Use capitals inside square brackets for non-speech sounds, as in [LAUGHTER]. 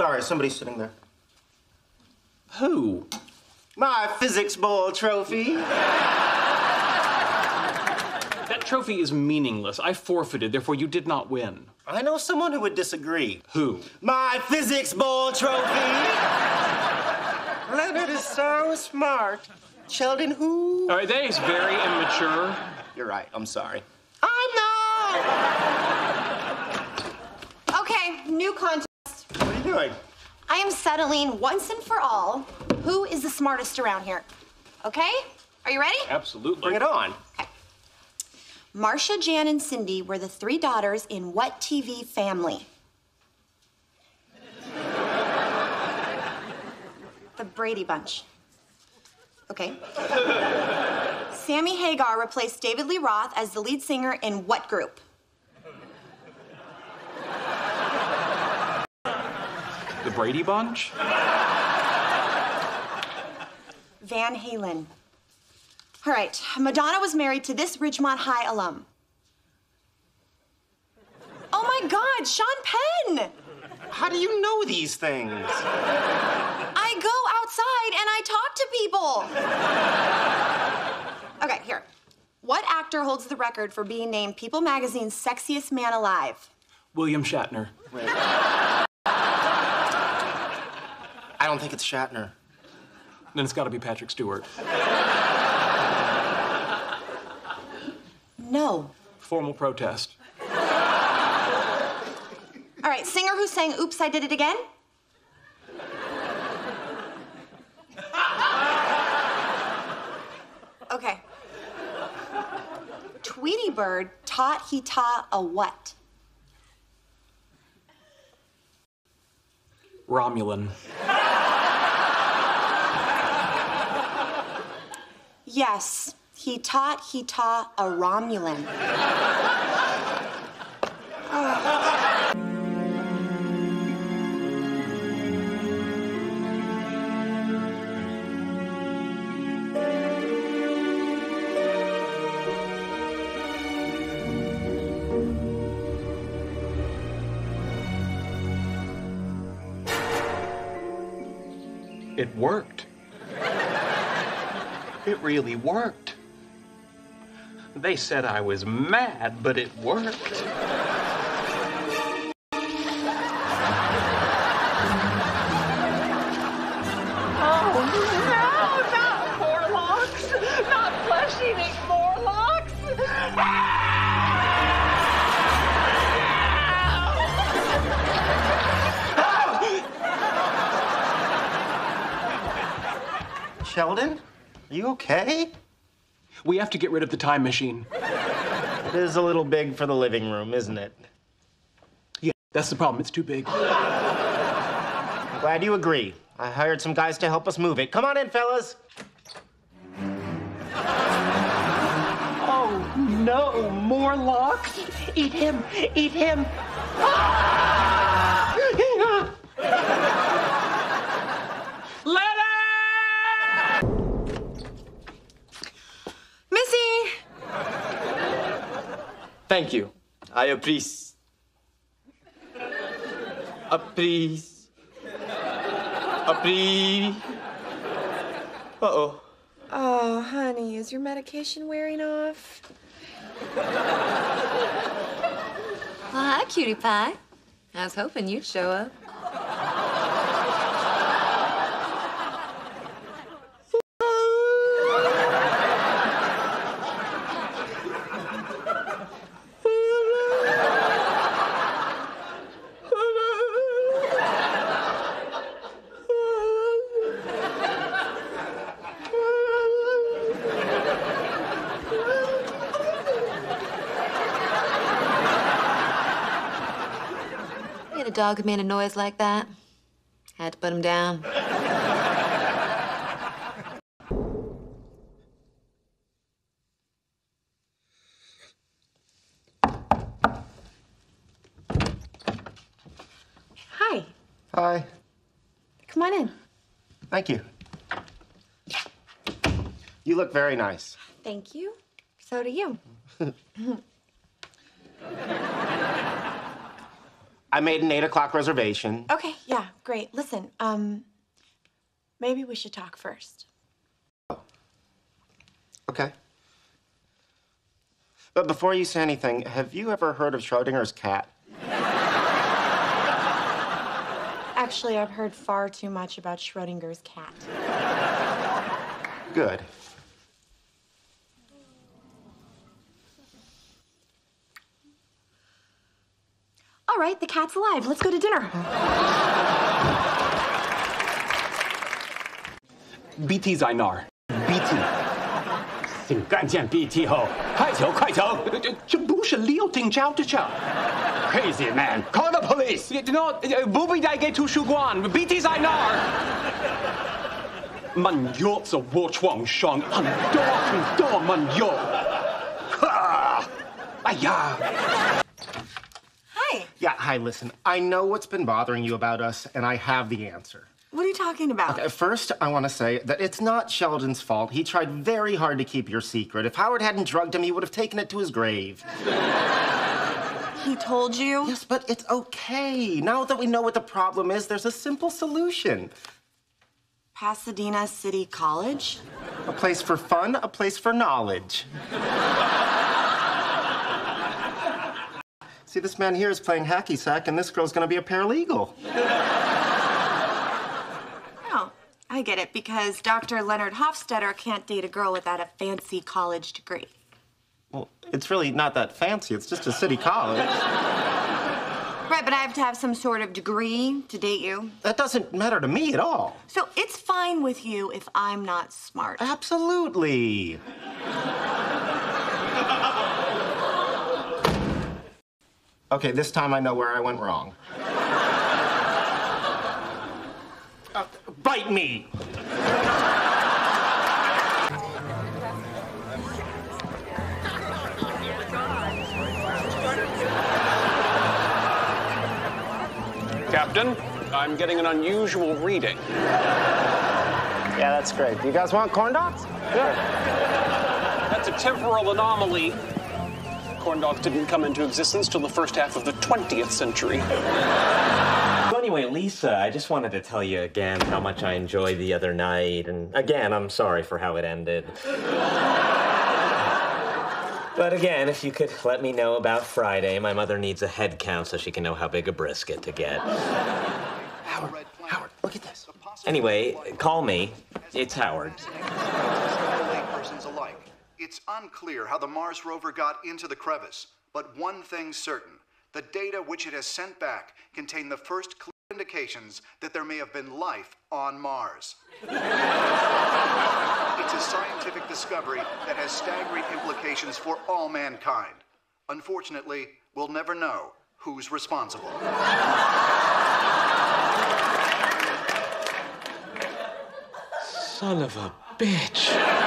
Sorry, somebody's sitting there. Who? My physics bowl trophy. That trophy is meaningless. I forfeited, therefore you did not win. I know someone who would disagree. Who? My physics bowl trophy. Leonard is so smart. Sheldon, who? All right, that is very immature. You're right. I'm sorry. I'm not. Okay, new contest. What are you doing? I am settling once and for all who is the smartest around here. Okay? Are you ready? Absolutely. Bring it on. Okay. Marcia, Jan, and Cindy were the three daughters in what TV family? [LAUGHS] the Brady Bunch. Okay. [LAUGHS] Sammy Hagar replaced David Lee Roth as the lead singer in what group? The Brady Bunch? Van Halen. All right, Madonna was married to this Ridgemont High alum. Oh my God, Sean Penn! How do you know these things? I go outside and I talk to people. Okay, here. What actor holds the record for being named People Magazine's sexiest man alive? William Shatner. I [LAUGHS] don't think it's Shatner. Then it's got to be Patrick Stewart. No. Formal protest. All right, singer who sang Oops, I Did It Again? Okay. Tweety Bird taught he taught a what? Romulan. Yes, he taught he taught a Romulan. It worked. It really worked. They said I was mad, but it worked. Oh, no, not Morlocks! Not flesh-eating Morlocks! Sheldon? Are you okay? We have to get rid of the time machine. It is a little big for the living room, isn't it? Yeah, that's the problem. It's too big. I'm glad you agree. I hired some guys to help us move it. Come on in, fellas. Oh, no, Morlocks. Eat him! Eat him! Missy! Thank you. I appreciate. Appreciate. Appreciate. Uh oh. Oh, honey, is your medication wearing off? Well, hi, cutie pie. I was hoping you'd show up. You had a dog who made a noise like that. Had to put him down. Hi. Hi. Come on in. Thank you. You look very nice. Thank you. So do you. [LAUGHS] I made an eight o'clock reservation. Okay, yeah, great. Listen, um, maybe we should talk first. Okay. But before you say anything, have you ever heard of Schrodinger's cat? Actually, I've heard far too much about Schrodinger's cat. Good. right, the cat's alive. Let's go to dinner. BT 在哪儿？ BT. 请干见 BT 后，快走快走！这这不是六丁教的教。Crazy man, call the police! No, 不必带给图书馆。BT 在哪儿？慢药在我床上，很多很多慢药。哈！哎呀！ Yeah, hi, listen. I know what's been bothering you about us, and I have the answer. What are you talking about? Uh, First, I want to say that it's not Sheldon's fault. He tried very hard to keep your secret. If Howard hadn't drugged him, he would have taken it to his grave. [LAUGHS] He told you? Yes, but it's okay. Now that we know what the problem is, there's a simple solution. Pasadena City College? A place for fun, a place for knowledge. [LAUGHS] See, this man here is playing hacky sack, and this girl's gonna be a paralegal. Oh, I get it, because Dr. Leonard Hofstadter can't date a girl without a fancy college degree. Well, it's really not that fancy. It's just a city college. Right, but I have to have some sort of degree to date you. That doesn't matter to me at all. So it's fine with you if I'm not smart. Absolutely. Okay, this time I know where I went wrong. Uh, bite me! Captain, I'm getting an unusual reading. Yeah, that's great. Do you guys want corn dogs? Yeah. That's a temporal anomaly. Corn dogs didn't come into existence till the first half of the 20th century. So anyway, Lisa, I just wanted to tell you again how much I enjoyed the other night, and again, I'm sorry for how it ended. But again, if you could let me know about Friday, my mother needs a head count so she can know how big a brisket to get. Howard, Howard, look at this. Anyway, call me. It's Howard. It's unclear how the Mars rover got into the crevice, but one thing's certain. The data which it has sent back contain the first clear indications that there may have been life on Mars. it's a scientific discovery that has staggering implications for all mankind. Unfortunately, we'll never know who's responsible. Son of a bitch.